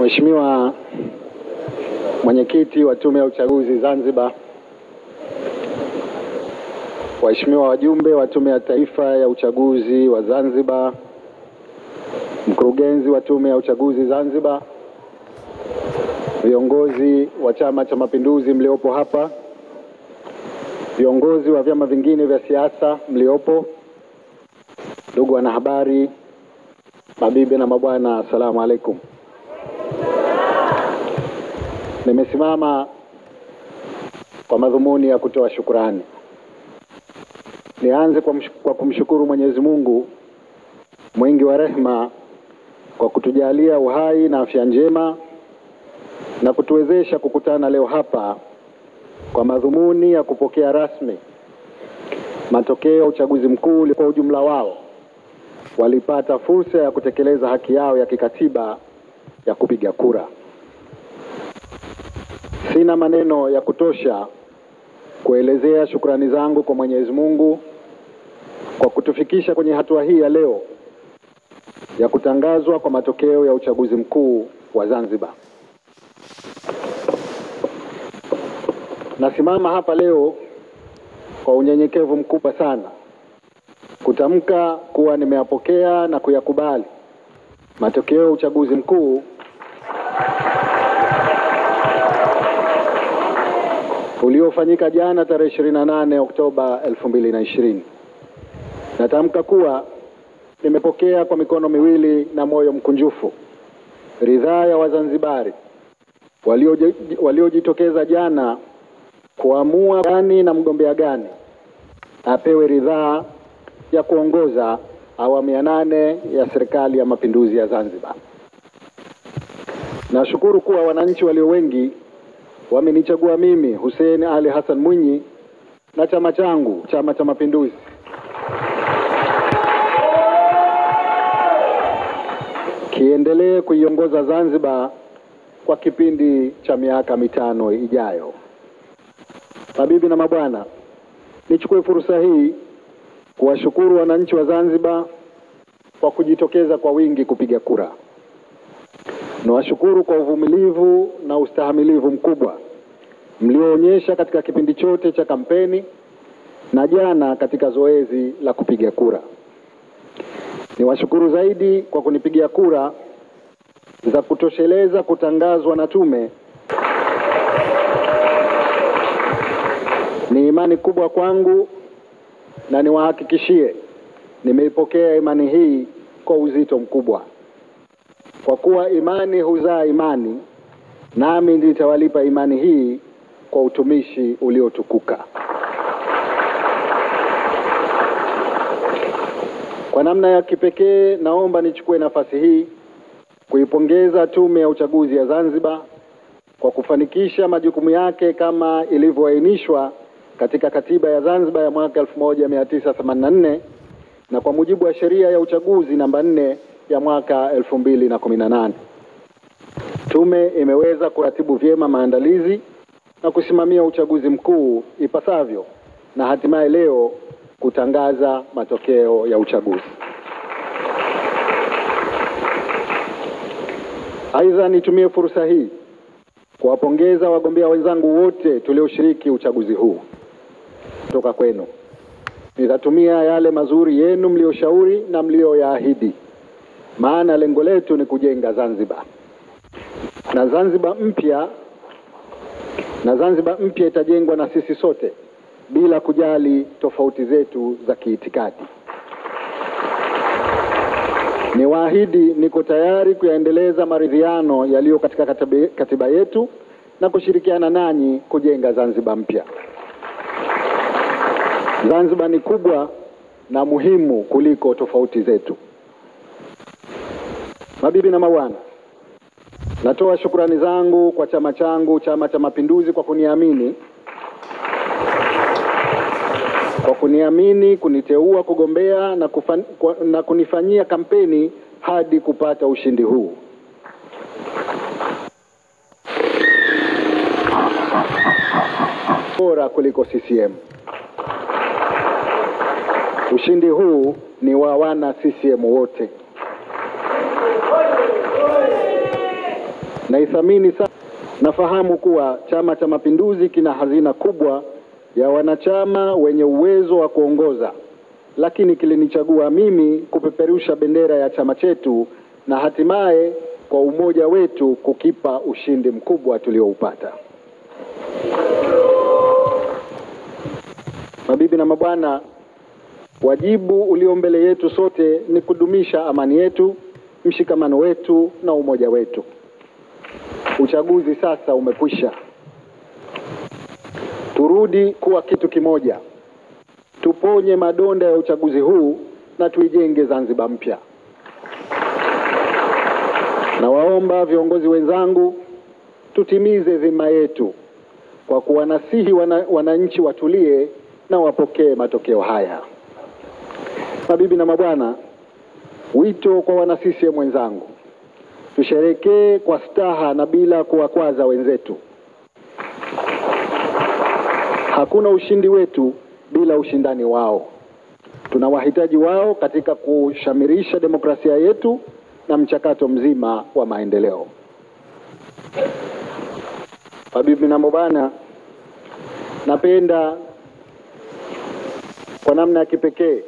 Mheshimiwa Mwenyekiti wa Tume ya Uchaguzi Zanzibar, waheshimiwa wajumbe wa Tume ya Taifa ya Uchaguzi wa Zanzibar, mkurugenzi wa Tume ya Uchaguzi Zanzibar, viongozi wa Chama cha Mapinduzi mliopo hapa, viongozi wa vyama vingine vya siasa mliopo, ndugu wanahabari, mabibi na mabwana, assalamu alaikum. Nimesimama kwa madhumuni ya kutoa shukurani. Nianze kwa, kwa kumshukuru Mwenyezi Mungu mwingi wa rehema kwa kutujalia uhai na afya njema na kutuwezesha kukutana leo hapa kwa madhumuni ya kupokea rasmi matokeo ya uchaguzi mkuu. Kwa ujumla wao walipata fursa ya kutekeleza haki yao ya kikatiba ya kupiga kura. Sina maneno ya kutosha kuelezea shukrani zangu kwa Mwenyezi Mungu kwa kutufikisha kwenye hatua hii ya leo ya kutangazwa kwa matokeo ya uchaguzi mkuu wa Zanzibar. Nasimama hapa leo kwa unyenyekevu mkubwa sana kutamka kuwa nimeyapokea na kuyakubali. Matokeo ya uchaguzi mkuu. Uliofanyika jana tarehe 28 Oktoba 2020. Natamka kuwa nimepokea kwa mikono miwili na moyo mkunjufu. Ridhaa ya Wazanzibari. Waliojitokeza jana kuamua gani na mgombea gani apewe ridhaa ya kuongoza awamu ya nane ya Serikali ya Mapinduzi ya Zanzibar. Nashukuru kuwa wananchi walio wengi wamenichagua mimi Hussein Ali Hassan Mwinyi na chama changu Chama cha Mapinduzi kiendelee kuiongoza Zanzibar kwa kipindi cha miaka mitano ijayo. Mabibi na mabwana, nichukue fursa hii kuwashukuru wananchi wa Zanzibar kwa kujitokeza kwa wingi kupiga kura. Nawashukuru kwa uvumilivu na ustahamilivu mkubwa mlioonyesha katika kipindi chote cha kampeni na jana katika zoezi la kupiga kura. Niwashukuru zaidi kwa kunipigia kura za kutosheleza kutangazwa na tume. Ni imani kubwa kwangu na niwahakikishie nimeipokea imani hii kwa uzito mkubwa. Kwa kuwa imani huzaa imani, nami nitawalipa imani hii kwa utumishi uliotukuka. Kwa namna ya kipekee, naomba nichukue nafasi hii kuipongeza Tume ya Uchaguzi ya Zanzibar kwa kufanikisha majukumu yake kama ilivyoainishwa katika Katiba ya Zanzibar ya mwaka 1984 na kwa mujibu wa sheria ya uchaguzi namba 4 ya mwaka 2018. Tume imeweza kuratibu vyema maandalizi na kusimamia uchaguzi mkuu ipasavyo na hatimaye leo kutangaza matokeo ya uchaguzi. Aidha, nitumie fursa hii kuwapongeza wagombea wenzangu wote tulioshiriki uchaguzi huu. Kutoka kwenu nitatumia yale mazuri yenu mlioshauri na mlioyaahidi, maana lengo letu ni kujenga Zanzibar na Zanzibar mpya na Zanzibar mpya itajengwa na sisi sote bila kujali tofauti zetu za kiitikadi. Niwaahidi niko tayari kuyaendeleza maridhiano yaliyo katika katiba yetu na kushirikiana nanyi kujenga Zanzibar mpya. Zanzibar ni kubwa na muhimu kuliko tofauti zetu. Mabibi na mabwana, natoa shukrani zangu kwa chama changu Chama cha Mapinduzi kwa kuniamini kwa kuniamini kuniteua kugombea na, kufan, kwa, na kunifanyia kampeni hadi kupata ushindi huu. Bora kuliko CCM. Ushindi huu ni wa wana CCM wote. naithamini sana. Nafahamu kuwa Chama cha Mapinduzi kina hazina kubwa ya wanachama wenye uwezo wa kuongoza, lakini kilinichagua mimi kupeperusha bendera ya chama chetu na hatimaye kwa umoja wetu kukipa ushindi mkubwa tulioupata. Mabibi na mabwana, wajibu ulio mbele yetu sote ni kudumisha amani yetu, mshikamano wetu na umoja wetu. Uchaguzi sasa umekwisha. Turudi kuwa kitu kimoja, tuponye madonda ya uchaguzi huu na tuijenge Zanzibar mpya. Nawaomba viongozi wenzangu, tutimize dhima yetu kwa kuwanasihi wana, wananchi watulie na wapokee matokeo haya. Mabibi na mabwana, wito kwa wana CCM wenzangu, tusherekee kwa staha na bila kuwakwaza wenzetu. Hakuna ushindi wetu bila ushindani wao. Tunawahitaji wao katika kushamirisha demokrasia yetu na mchakato mzima wa maendeleo. Mabibi na mabwana, napenda kwa namna ya kipekee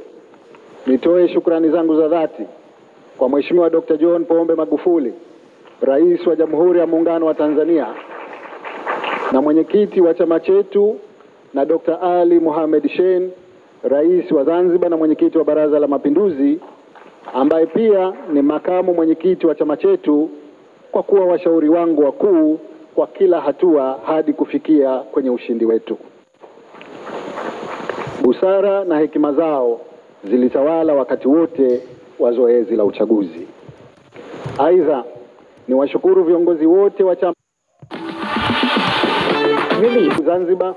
nitoe shukrani zangu za dhati kwa Mheshimiwa Dr. John Pombe Magufuli, Rais wa Jamhuri ya Muungano wa Tanzania na mwenyekiti wa chama chetu na Dr. Ali Mohamed Shein, Rais wa Zanzibar na mwenyekiti wa Baraza la Mapinduzi ambaye pia ni makamu mwenyekiti wa chama chetu kwa kuwa washauri wangu wakuu kwa kila hatua hadi kufikia kwenye ushindi wetu. Busara na hekima zao zilitawala wakati wote wa zoezi la uchaguzi. Aidha, ni washukuru viongozi wote wa chama Zanzibar,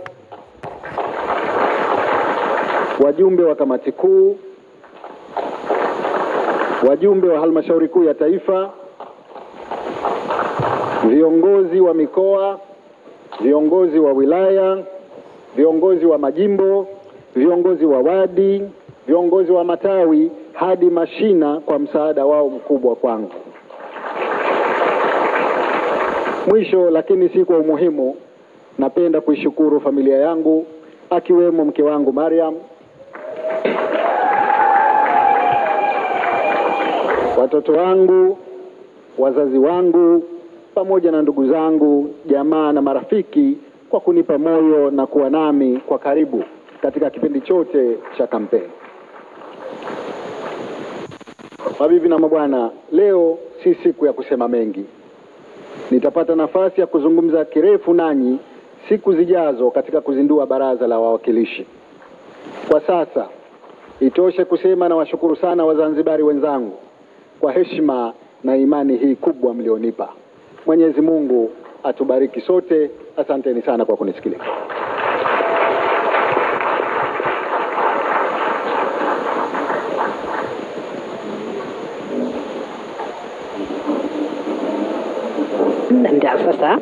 wajumbe wa kamati kuu, wajumbe wa halmashauri kuu ya taifa, viongozi wa mikoa, viongozi wa wilaya, viongozi wa majimbo, viongozi wa wadi, viongozi wa matawi hadi mashina kwa msaada wao mkubwa kwangu. Mwisho lakini si kwa umuhimu, napenda kuishukuru familia yangu akiwemo mke wangu Mariam, watoto wangu, wazazi wangu, pamoja na ndugu zangu, jamaa na marafiki kwa kunipa moyo na kuwa nami kwa karibu katika kipindi chote cha kampeni. Mabibi na mabwana, leo si siku ya kusema mengi. Nitapata nafasi ya kuzungumza kirefu nanyi siku zijazo katika kuzindua baraza la wawakilishi. Kwa sasa itoshe kusema na washukuru sana Wazanzibari wenzangu kwa heshima na imani hii kubwa mlionipa. Mwenyezi Mungu atubariki sote. Asanteni sana kwa kunisikiliza. Na sasa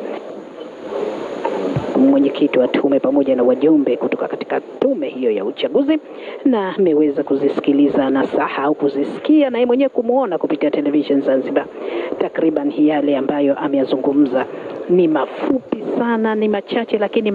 mwenyekiti wa tume pamoja na wajumbe kutoka katika tume hiyo ya uchaguzi, na ameweza kuzisikiliza nasaha au kuzisikia naye mwenyewe kumwona kupitia television Zanzibar. Takriban yale ambayo ameyazungumza ni mafupi sana, ni machache, lakini